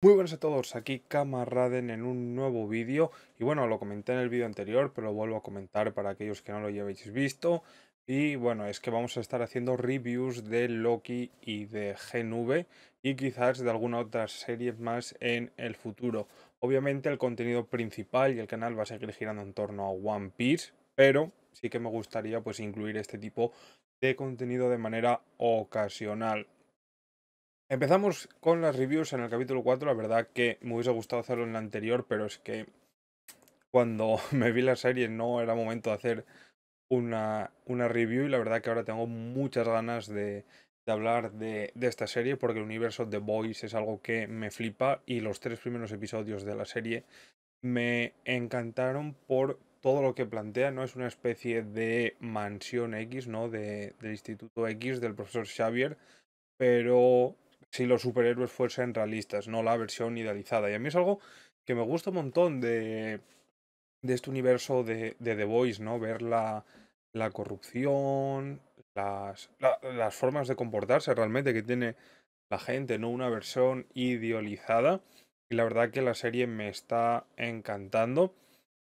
Muy buenas a todos, aquí Camaraden en un nuevo vídeo y bueno, lo comenté en el vídeo anterior, pero lo vuelvo a comentar para aquellos que no lo hayáis visto y bueno, es que vamos a estar haciendo reviews de Loki y de GNV y quizás de alguna otra serie más en el futuro. Obviamente el contenido principal y el canal va a seguir girando en torno a One Piece, pero sí que me gustaría pues incluir este tipo de contenido de manera ocasional. Empezamos con las reviews en el capítulo 4. La verdad que me hubiese gustado hacerlo en el anterior, pero es que cuando me vi la serie no era momento de hacer una, una review y la verdad que ahora tengo muchas ganas de, de hablar de, de, esta serie porque el universo de Boys es algo que me flipa y los tres primeros episodios de la serie me encantaron por todo lo que plantea, ¿no? Es una especie de mansión X, ¿no? De, del Instituto X del profesor Xavier, pero si los superhéroes fuesen realistas, no la versión idealizada. Y a mí es algo que me gusta un montón de, de este universo de, de The Voice, ¿no? Ver la, la corrupción, las, la, las formas de comportarse realmente que tiene la gente, no una versión idealizada. Y la verdad que la serie me está encantando.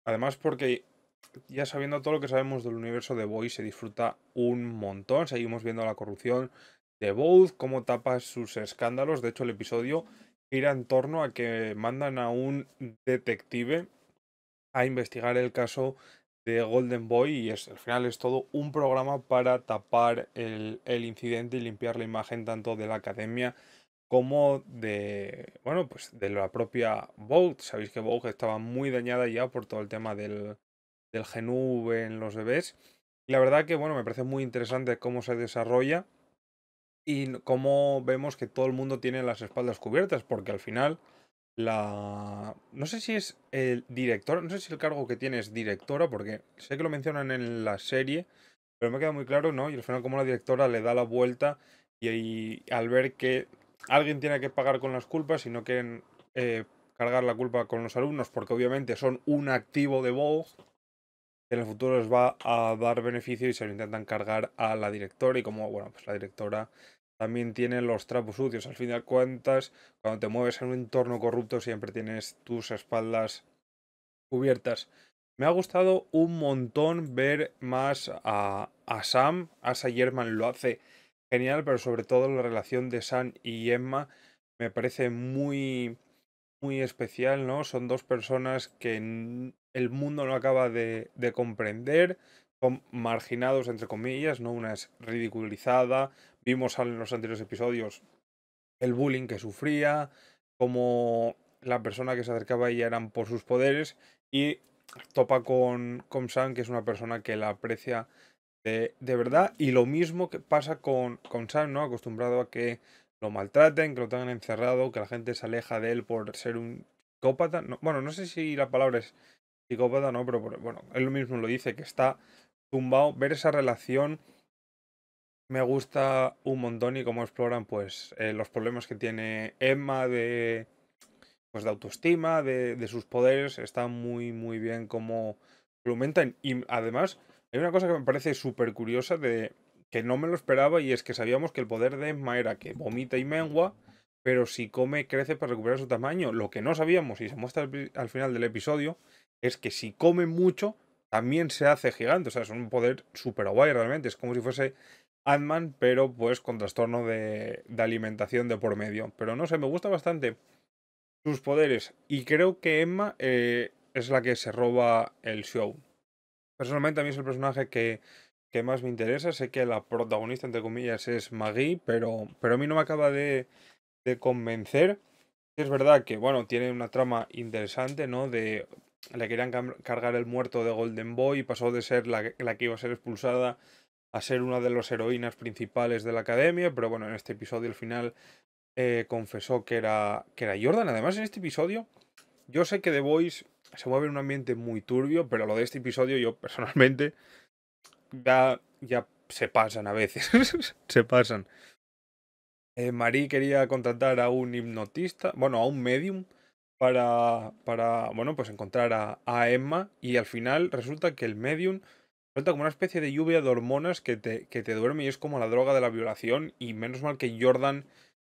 Además porque ya sabiendo todo lo que sabemos del universo de Voice se disfruta un montón. Seguimos viendo la corrupción, de Booth, cómo tapa sus escándalos. De hecho, el episodio gira en torno a que mandan a un detective a investigar el caso de Golden Boy y es, al final es todo un programa para tapar el, incidente y limpiar la imagen tanto de la academia como de, bueno, pues de la propia Vogue. Sabéis que Vogue estaba muy dañada ya por todo el tema del, del en los bebés. Y la verdad que, bueno, me parece muy interesante cómo se desarrolla y cómo vemos que todo el mundo tiene las espaldas cubiertas, porque al final la... No sé si es el director, no sé si el cargo que tiene es directora, porque sé que lo mencionan en la serie, pero me queda muy claro, ¿no? Y al final como la directora le da la vuelta y, al ver que alguien tiene que pagar con las culpas y no quieren eh, cargar la culpa con los alumnos, porque obviamente son un activo de Vogue, en el futuro les va a dar beneficio y se lo intentan cargar a la directora y como, bueno, pues la directora también tiene los trapos sucios. Al fin de cuentas, cuando te mueves en un entorno corrupto siempre tienes tus espaldas cubiertas. Me ha gustado un montón ver más a, a Sam. Asa y Yerman lo hace genial, pero sobre todo la relación de Sam y Emma me parece muy, muy especial, ¿no? Son dos personas que el mundo no acaba de, de comprender, son marginados, entre comillas, ¿no? Una es ridiculizada, Vimos en los anteriores episodios el bullying que sufría, como la persona que se acercaba a ella eran por sus poderes y topa con, con Sam, que es una persona que la aprecia de, de, verdad. Y lo mismo que pasa con, con Sam, ¿no? Acostumbrado a que lo maltraten, que lo tengan encerrado, que la gente se aleja de él por ser un psicópata. No, bueno, no sé si la palabra es psicópata, no, pero bueno, él mismo lo dice, que está tumbado. Ver esa relación me gusta un montón y cómo exploran pues eh, los problemas que tiene Emma de pues de autoestima, de, de sus poderes, está muy muy bien como lo aumentan y además hay una cosa que me parece súper curiosa de que no me lo esperaba y es que sabíamos que el poder de Emma era que vomita y mengua, pero si come crece para recuperar su tamaño. Lo que no sabíamos y se muestra al, al final del episodio es que si come mucho también se hace gigante, o sea, es un poder súper guay realmente, es como si fuese Ant-Man, pero pues con trastorno de, de, alimentación de por medio. Pero no sé, me gusta bastante sus poderes. Y creo que Emma eh, es la que se roba el show. Personalmente a mí es el personaje que, que más me interesa. Sé que la protagonista, entre comillas, es Maggie, pero, pero a mí no me acaba de, de convencer. Es verdad que, bueno, tiene una trama interesante, ¿no? De le querían cargar el muerto de Golden Boy y pasó de ser la, la que iba a ser expulsada a ser una de las heroínas principales de la academia, pero bueno, en este episodio al final eh, confesó que era, que era Jordan. Además, en este episodio, yo sé que The Voice se mueve en un ambiente muy turbio, pero lo de este episodio yo personalmente ya, ya se pasan a veces, se pasan. Eh, Marie quería contratar a un hipnotista, bueno, a un medium, para, para bueno, pues encontrar a, Emma y al final resulta que el medium Suelta como una especie de lluvia de hormonas que te, que te duerme y es como la droga de la violación. Y menos mal que Jordan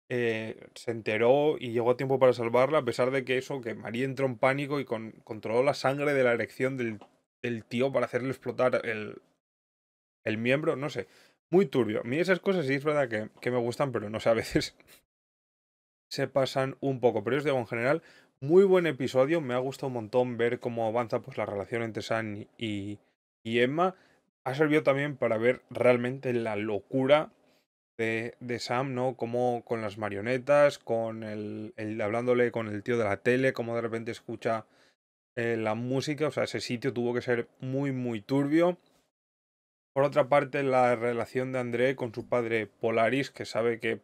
eh, se enteró y llegó a tiempo para salvarla, a pesar de que eso, que María entró en pánico y controló la sangre de la erección del, tío para hacerle explotar el, el miembro, no sé. Muy turbio. A mí esas cosas sí es verdad que, que me gustan, pero no sé, a veces se pasan un poco. Pero os digo, en general, muy buen episodio. Me ha gustado un montón ver cómo avanza pues, la relación entre Sam y, y Emma. Ha servido también para ver realmente la locura de, de, Sam, ¿no? Como con las marionetas, con el, el, hablándole con el tío de la tele, como de repente escucha eh, la música. O sea, ese sitio tuvo que ser muy, muy turbio. Por otra parte, la relación de André con su padre Polaris, que sabe que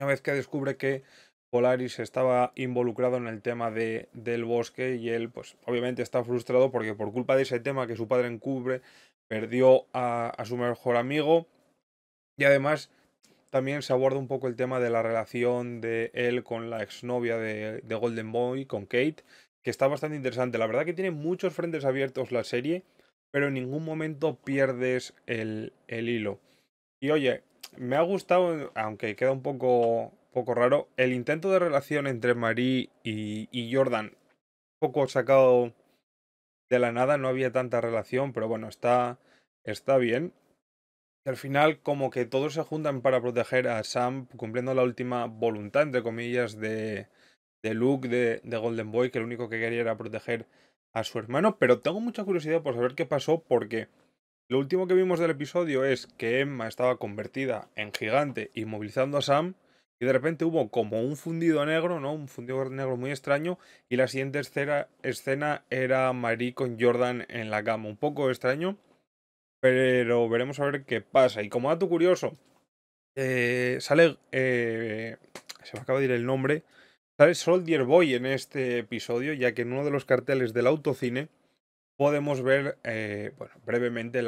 una vez que descubre que Polaris estaba involucrado en el tema de, del bosque y él, pues obviamente está frustrado porque por culpa de ese tema que su padre encubre, perdió a, su mejor amigo y además también se aborda un poco el tema de la relación de él con la exnovia de, de Golden Boy, con Kate, que está bastante interesante. La verdad que tiene muchos frentes abiertos la serie, pero en ningún momento pierdes el, el hilo. Y oye, me ha gustado, aunque queda un poco, poco raro, el intento de relación entre Marie y, y Jordan. Un poco sacado de la nada, no había tanta relación, pero bueno, está, está bien. al final, como que todos se juntan para proteger a Sam, cumpliendo la última voluntad, entre comillas, de, de Luke, de, de Golden Boy, que lo único que quería era proteger a su hermano. Pero tengo mucha curiosidad por saber qué pasó, porque lo último que vimos del episodio es que Emma estaba convertida en gigante y movilizando a Sam. Y de repente hubo como un fundido negro, ¿no? Un fundido negro muy extraño. Y la siguiente escena, escena era Marie con Jordan en la cama. Un poco extraño. Pero veremos a ver qué pasa. Y como dato curioso, eh, sale. Eh, se me acaba de ir el nombre. Sale Soldier Boy en este episodio, ya que en uno de los carteles del autocine podemos ver, eh, bueno, brevemente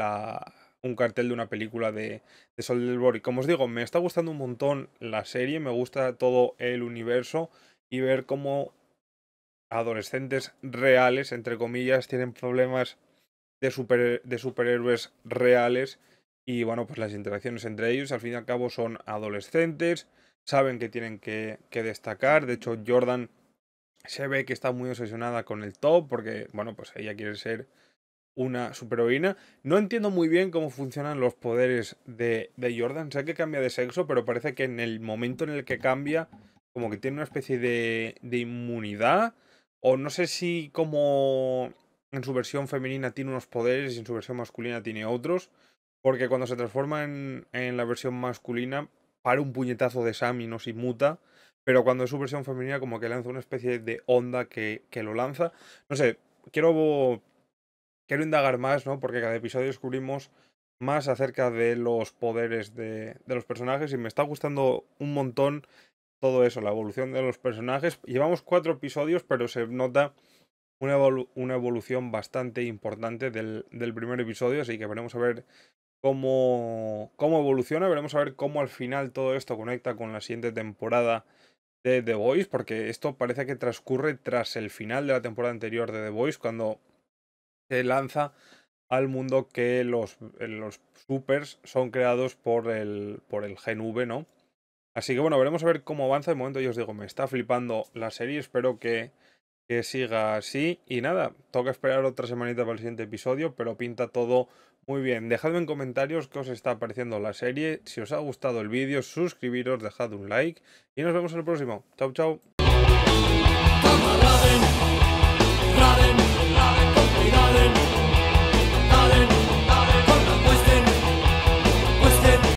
un cartel de una película de, de Soldier Boy. Como os digo, me está gustando un montón la serie, me gusta todo el universo y ver cómo adolescentes reales, entre comillas, tienen problemas de, super, de superhéroes reales y bueno, pues las interacciones entre ellos al fin y al cabo son adolescentes, saben que tienen que, que destacar, de hecho Jordan se ve que está muy obsesionada con el top porque, bueno, pues ella quiere ser una superheroína. No entiendo muy bien cómo funcionan los poderes de, de, Jordan. Sé que cambia de sexo, pero parece que en el momento en el que cambia, como que tiene una especie de, de inmunidad. O no sé si como en su versión femenina tiene unos poderes y en su versión masculina tiene otros. Porque cuando se transforma en, en la versión masculina, para un puñetazo de Sam y no se muta. Pero cuando es su versión femenina, como que lanza una especie de onda que, que lo lanza. No sé, quiero, quiero indagar más, ¿no? Porque cada episodio descubrimos más acerca de los poderes de, de los personajes y me está gustando un montón todo eso, la evolución de los personajes. Llevamos cuatro episodios, pero se nota una, una evolución bastante importante del, del, primer episodio, así que veremos a ver cómo, cómo evoluciona, veremos a ver cómo al final todo esto conecta con la siguiente temporada de The Voice, porque esto parece que transcurre tras el final de la temporada anterior de The Voice, cuando se lanza al mundo que los, los supers son creados por el, por el Gen V, ¿no? Así que bueno, veremos a ver cómo avanza. De momento yo os digo, me está flipando la serie, espero que, que siga así. Y nada, toca esperar otra semanita para el siguiente episodio, pero pinta todo muy bien. Dejadme en comentarios qué os está pareciendo la serie. Si os ha gustado el vídeo, suscribiros, dejad un like y nos vemos en el próximo. Chao, chao.